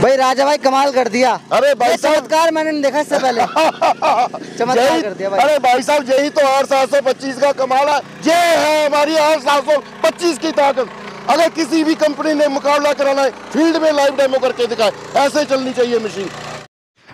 भाई राजा भाई कमाल कर दिया। अरे भाई साहब। चमत्कार मैंने देखा इससे पहले। चमत्कार कर दिया भाई। अरे भाई साहब यही तो आर सात सौ पच्चीस का कमाल है। ये है हमारी आर सात सौ पच्चीस की ताकत। अगर किसी भी कंपनी ने मुकाबला कराना है फ़ील्ड में लाइव डेमो करके दिखाए। ऐसे चलनी चाहिए मशीन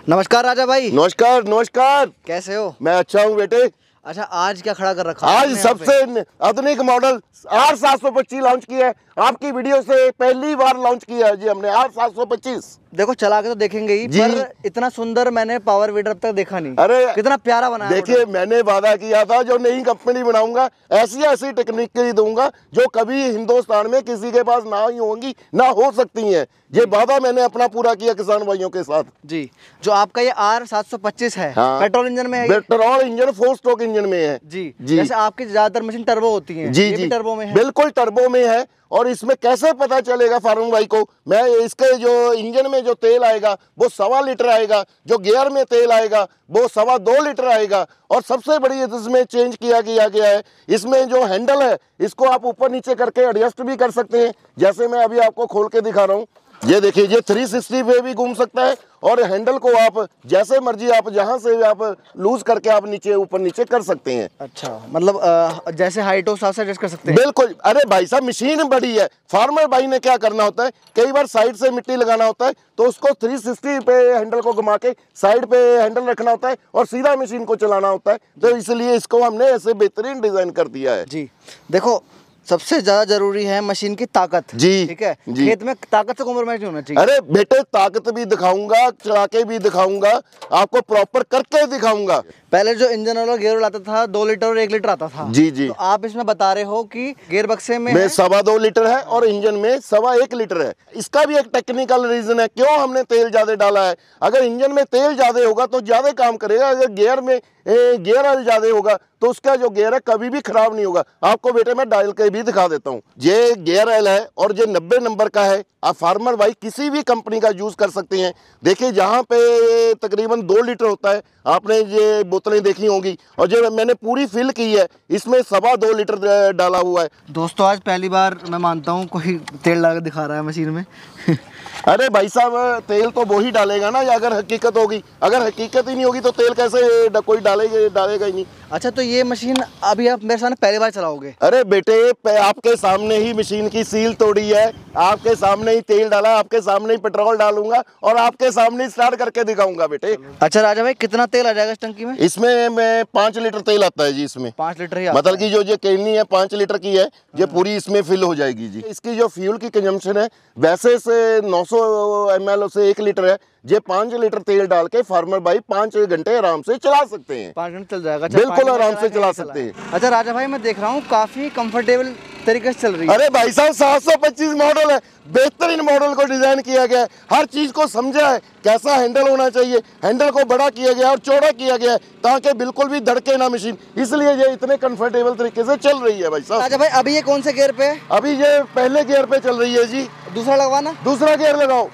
नमस्कार राजा भाई। नमस्कार नमस्कार। कैसे हो? मैं अच्छा हूँ बेटे। अच्छा आज क्या खड़ा कर रखा आज? सबसे आधुनिक मॉडल आर सात सौ पच्चीस लॉन्च किया है आपकी वीडियो से पहली बार लॉन्च किया है जी हमने आर सात सौ पच्चीस देखो चला के तो देखेंगे ही पर इतना सुंदर मैंने पावर वीडर अब तक देखा नहीं। अरे कितना प्यारा बनाया देखिए मैंने। वादा किया था जो नई कंपनी बनाऊँगा ऐसी ऐसी टेक्निक दूँगा जो कभी हिंदुस्तान में किसी के पास ना ही होंगी ना हो सकती है। ये वादा मैंने अपना पूरा किया किसान भाइयों के साथ। जी जो आपका ये आर सात सौ पच्चीस है हाँ। पेट्रोल इंजन में है petrol engine four stroke engine में है। जी जी। जैसे आपकी ज़्यादातर मशीन टर्बो होती है जी जी। टर्बो में है? बिल्कुल टर्बो में है और इसमें कैसे पता चलेगा फार्म भाई को? मैं इसके जो इंजन में जो तेल आएगा, वो सवा लीटर आएगा, जो गियर में तेल आएगा, वो सवा दो लीटर आएगा। और सबसे बड़ी इसमें चेंज किया गया गया है। इसमें जो हैंडल है, इसको आप ऊपर नीचे करके एडजस्ट भी कर सकते हैं। जैसे मैं अभी आपको खोल के दिखा रहा हूँ। ये देखिए ये 360 पे भी घूम सकता है और हैंडल को आप जैसे मर्ज़ी आप जहाँ से आप लूज करके आप नीचे ऊपर नीचे कर सकते हैं। अच्छा मतलब अ, जैसे हाइट हो उस हिसाब से एडजस्ट कर सकते हैं। बिल्कुल। अरे भाई साहब मशीन बड़ी है। फार्मर भाई ने क्या करना होता है? कई बार साइड से मिट्टी लगाना होता है तो उसको 360 पे हैंडल को घुमा के साइड पे हैंडल रखना होता है और सीधा मशीन को चलाना होता है। तो इसलिए इसको हमने ऐसे बेहतरीन डिज़ाइन कर दिया है। जी। देखो सबसे ज़्यादा ज़रूरी है मशीन की ताकत। जी, ठीक है? जी। खेत में ताकत से कॉम्प्रोमाइज नहीं होना चाहिए। अरे बेटे ताकत भी दिखाऊँगा चला के भी दिखाऊँगा आपको प्रॉपर करके दिखाऊँगा। पहले जो इंजन वाला गेयर आता था दो लीटर और एक लीटर आता था। जी, जी। तो आप इसमें बता रहे हो कि गेयर बक्से में में सवा दो लीटर है और इंजन में सवा एक लीटर है। इसका भी एक टेक्निकल रीजन है क्यों हमने तेल ज़्यादा डाला है? अगर इंजन में तेल ज़्यादा होगा तो ज़्यादा काम करेगा अगर गेयर में गियर ऑयल ज़्यादा होगा तो उसका जो गियर है कभी भी खराब नहीं होगा। आपको बेटे मैं डायल के भी दिखा देता हूँ। ये गियर ऑयल है और ये नब्बे नंबर का है। आप फार्मर भाई किसी भी कंपनी का यूज़ कर सकते हैं। देखिए, जहाँ पे तकरीबन दो लीटर होता है, आपने ये बोतलें देखी होंगी। और जो मैंने पूरी फिल की है, इसमें सवा दो लीटर डाला हुआ है। दोस्तों, आज पहली बार मैं मानता हूँ, कोई तेल के दिखा रहा है मशीन में। अरे भाई साहब तेल तो वो ही डालेगा ना या अगर हकीकत होगी। अगर हकीकत ही नहीं होगी तो तेल कैसे ड- कोई डालेगा डालेगा ही नहीं। अच्छा तो ये मशीन अभी आप मेरे सामने पहली बार चलाओगे? अरे बेटे आपके सामने ही मशीन की सील तोड़ी है। आपके सामने ही तेल डाला आपके सामने ही पेट्रोल डालूँगा और आपके सामने ही स्टार्ट करके दिखाऊँगा बेटे। अच्छा राजा भाई कितना तेल आ जाएगा इस टंकी में? इसमें मैं पाँच लीटर तेल आता है जी इसमें। पाँच लीटर ही मतलब की जो ये केनी है पाँच लीटर की है ये पूरी इसमें फिल हो जाएगी जी। इसकी जो फ्यूल की कंजम्पशन है वैसे से 900 सौ से एक लीटर है। जे पाँच लीटर तेल डाल के फार्मर भाई पाँच घंटे आराम से चला सकते हैं। पाँच घंटे चल जाएगा। अच्छा, बिल्कुल आराम से चला चला सकते हैं। अच्छा राजा भाई मैं देख रहा हूँ काफ़ी कंफर्टेबल तरीके से चल रही है। अरे भाई साहब सात सौ पच्चीस मॉडल है। बेहतरीन मॉडल को डिज़ाइन किया गया है। हर चीज़ को समझा है कैसा हैंडल होना चाहिए। हैंडल को बड़ा किया गया और चौड़ा किया गया है ताकि बिल्कुल भी धड़के ना मशीन इसलिए ये इतने कंफर्टेबल तरीके से चल रही है भाई साहब। राजा भाई अभी ये कौन से गियर पे? है अभी ये पहले गियर पे चल रही है जी। दूसरा लगवाना दूसरा गियर लगाओ।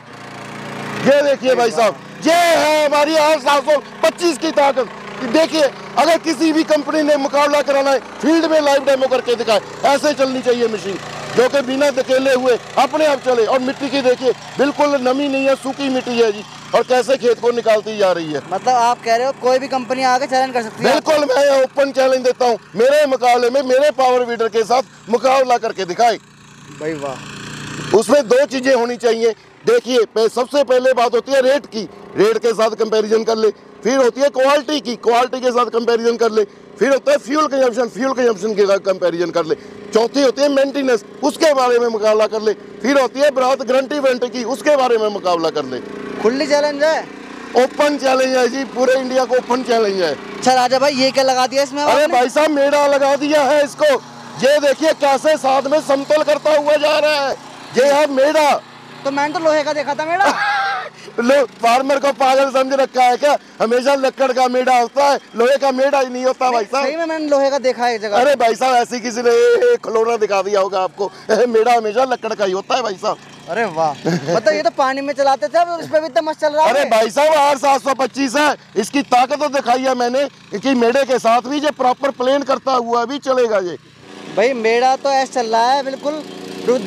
ये देखिए भाई साहब ये है हमारी आर सात सौ पच्चीस की ताकत। देखिए अगर किसी भी कंपनी ने मुकाबला कराना है फ़ील्ड में लाइव डेमो करके दिखाए। ऐसे चलनी चाहिए मशीन जो कि बिना धकेले हुए अपने आप चले। और मिट्टी की देखिए बिल्कुल नमी नहीं है सूखी मिट्टी है जी। और कैसे खेत को निकालती जा रही है। मतलब आप कह रहे हो कोई भी कंपनी आके चैलेंज कर सकती है। बिल्कुल मैं ओपन चैलेंज देता हूँ। मेरे मुकाबले में मेरे पावर वीडर के साथ मुकाबला करके दिखाए। भाई वाह। उसमें दो चीज़ें होनी चाहिए। देखिए सबसे पहले बात होती है रेट की। रेट के साथ कंपैरिजन कर ले। फिर होती है क्वालिटी की क्वालिटी के साथ कंपैरिजन कर ले। फिर होता है फ्यूल कंजम्पशन फ्यूल कंजम्पशन के साथ कंपैरिजन कर ले। चौथी होती है मेंटेनेंस उसके बारे में मुकाबला कर ले। फिर होती है बरात गारंटी वारंटी की उसके बारे में मुकाबला कर ले। खुली चैलेंज है? ओपन चैलेंज है जी पूरे इंडिया को ओपन चैलेंज है। अच्छा राजा भाई ये क्या लगा दिया इसमें अरे भाई साहब मेड़ा लगा दिया है इसको। ये देखिए कैसे साथ में समतल करता हुआ जा रहा है। ये है मेड़ा तो मैंने तो लोहे का देखा था मेरा लोग फार्मर को पागल समझ रखा है क्या? हमेशा लकड़ का मेढा होता है लोहे का मेढा ही नहीं होता भाई साहब। में मैंने लोहे का देखा है जगह। अरे भाई साहब ऐसी किसी ने खिलौना दिखा दिया होगा आपको। मेड़ा हमेशा लकड़ का ही होता है भाई साहब। अरे वाह। मतलब ये तो पानी में चलाते थे अब उस पे भी इतना मस्त चल रहा अरे है भाई साहब आर सात सौ पच्चीस है। इसकी ताकत तो दिखाई है मैंने। कि मेड़े के साथ भी ये प्रॉपर प्लेन करता हुआ भी चलेगा ये। भाई मेरा तो ऐसा चल रहा है बिल्कुल।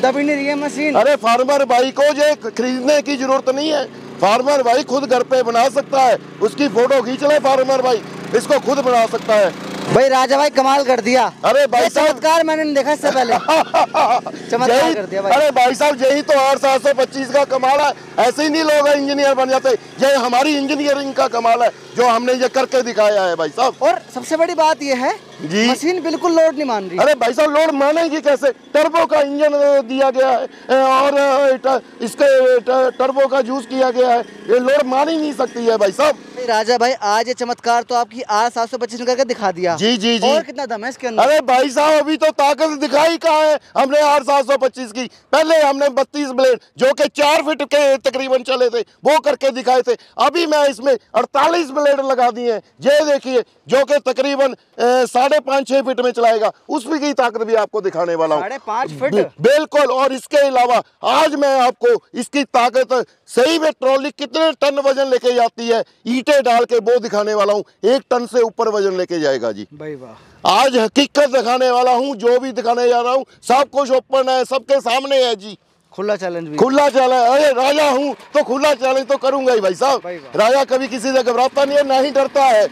दब नहीं रही है मशीन अरे फार्मर भाई को ये खरीदने की ज़रूरत नहीं है। फार्मर भाई खुद घर पे बना सकता है। उसकी फ़ोटो खींच ले फार्मर भाई। इसको खुद बना सकता है। भाई राजा भाई कमाल कर दिया। अरे भाई साहब। चमत्कार मैंने देखा इससे पहले। चमत्कार कर दिया भाई। अरे भाई साहब यही तो आठ सात सौ पच्चीस का कमाल है। ऐसे ही नहीं लोग इंजीनियर बन जाते। ये हमारी इंजीनियरिंग का कमाल है जो हमने ये करके दिखाया है भाई साहब। और सबसे बड़ी बात यह है जी। मशीन बिल्कुल लोड नहीं मान रही। अरे भाई साहब लोड मानेगी कैसे? टर्बो का इंजन दिया गया है और इसके टर्बो का यूज़ किया गया है। ये लोड मान ही नहीं सकती है भाई साहब। राजा भाई आज ये चमत्कार तो आपकी आज सात सौ पच्चीस करके दिखा दिया। जी जी जी। और कितना दम है इसके अंदर। अरे भाई साहब अभी तो ताकत दिखाई कहा है? हमने आर सात सौ पच्चीस की। पहले हमने बत्तीस ब्लेड जो कि चार फीट के तकरीबन चले थे वो करके दिखाए थे। अभी मैं इसमें अड़तालीस ब्लेड लगा दिए हैं। ये देखिए जो कि तकरीबन अ, साढ़े पाँच छः फीट में चलाएगा। उसमें की ताकत भी आपको दिखाने वाला हूँ। साढ़े पाँच फीट? बिल्कुल और इसके अलावा आज मैं आपको इसकी ताकत सही में ट्रॉली कितने टन वज़न लेके जाती है ईंटें डाल के वो दिखाने वाला हूँ। एक टन से ऊपर वज़न लेके जाएगा जी। भाई वाह। आज हकीकत दिखाने वाला हूँ जो भी दिखाने जा रहा हूँ सब कुछ ओपन है सबके सामने है जी। खुला चैलेंज भी। खुला चैलेंज अरे राजा हूँ तो खुला चैलेंज तो करूँगा ही भाई साहब। राजा कभी किसी से घबराता नहीं है ना ही डरता है।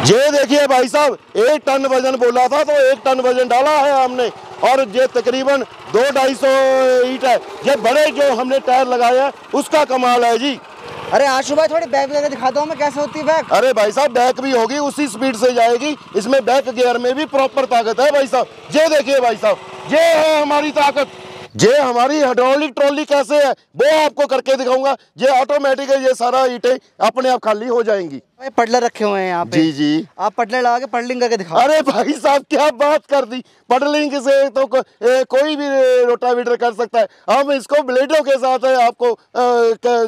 ये देखिए भाई साहब एक टन वज़न बोला था तो एक टन वज़न डाला है हमने। और ये तकरीबन दो ढाई सौ ईट है। ये बड़े जो हमने टायर लगाया है उसका कमाल है जी। अरे आशु भाई थोड़ी बैक लगा दिखाता हूँ मैं कैसे होती है बैक अरे भाई साहब बैक भी होगी उसी स्पीड से जाएगी। इसमें बैक गियर में भी प्रॉपर ताकत है भाई साहब। ये देखिए भाई साहब ये है हमारी ताकत। ये हमारी हाइड्रोलिक ट्रॉली कैसे है वो आपको करके दिखाऊँगा। ये ऑटोमेटिक है ये सारा ईटें अपने आप खाली हो जाएँगी। भाई पडलर रखे हुए हैं यहाँ पे। जी जी। आप पडलर लगा के पटलिंग करके दिखाओ। अरे भाई साहब क्या बात कर दी। पटलिंग से तो को, ए, कोई भी रोटावेटर कर सकता है। हम इसको ब्लेडों के साथ है आपको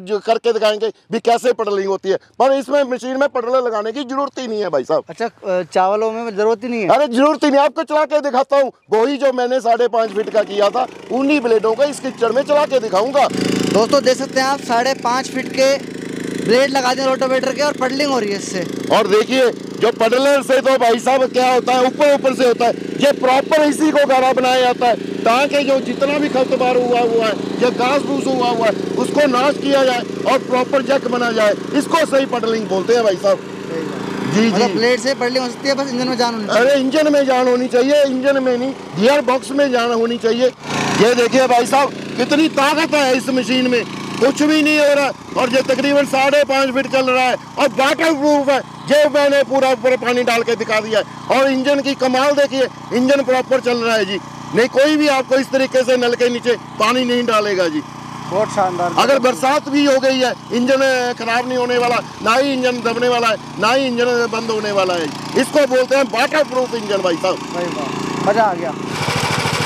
जो करके दिखाएँगे भी कैसे पटलिंग होती है। पर इसमें मशीन में पडलर लगाने की ज़रूरत ही नहीं है भाई साहब। अच्छा चावलों में ज़रूरत ही नहीं है? अरे ज़रूरत ही नहीं आपको चला के दिखाता हूँ। वही जो मैंने साढ़े पाँच फीट का किया था उन्हीं ब्लेडों का इस किचड़ में चला के दिखाऊँगा। दोस्तों देख सकते हैं आप साढ़े पाँच फीट के ब्लेड लगा दिए रोटोवेटर के और पडलिंग हो रही है इससे। और देखिए जो पडलर से तो भाई साहब क्या होता है ऊपर ऊपर से होता है। ये प्रॉपर इसी को गारा बनाया जाता है ताकि जो जितना भी खपतबार हुआ हुआ है या घास फूस हुआ हुआ है उसको नाश किया जाए और प्रॉपर जक बना जाए। इसको सही पडलिंग बोलते हैं भाई साहब। जी मतलब जी। ब्लेड से पडलिंग हो सकती है बस इंजन में जान होनी अरे इंजन में जान होनी चाहिए इंजन में नहीं गियर बॉक्स में जान होनी चाहिए। ये देखिए भाई साहब कितनी ताकत है इस मशीन में। कुछ भी नहीं हो रहा। और ये तकरीबन साढ़े पाँच फीट चल रहा है। और वाटर प्रूफ है। ये मैंने पूरा ऊपर पानी डाल के दिखा दिया है। और इंजन की कमाल देखिए इंजन प्रॉपर चल रहा है जी। नहीं कोई भी आपको इस तरीके से नल के नीचे पानी नहीं डालेगा जी। बहुत शानदार अगर बरसात भी हो गई है इंजन खराब नहीं होने वाला ना ही इंजन दबने वाला है ना ही इंजन बंद होने वाला है। इसको बोलते हैं वाटर प्रूफ इंजन भाई साहब। मज़ा आ गया।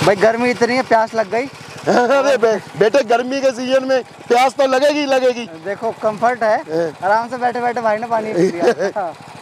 भाई गर्मी इतनी है प्यास लग गई। अरे बे, बेटे गर्मी के सीज़न में प्यास तो लगेगी ही लगेगी। देखो कंफर्ट है। आराम से बैठे बैठे भाई ने पानी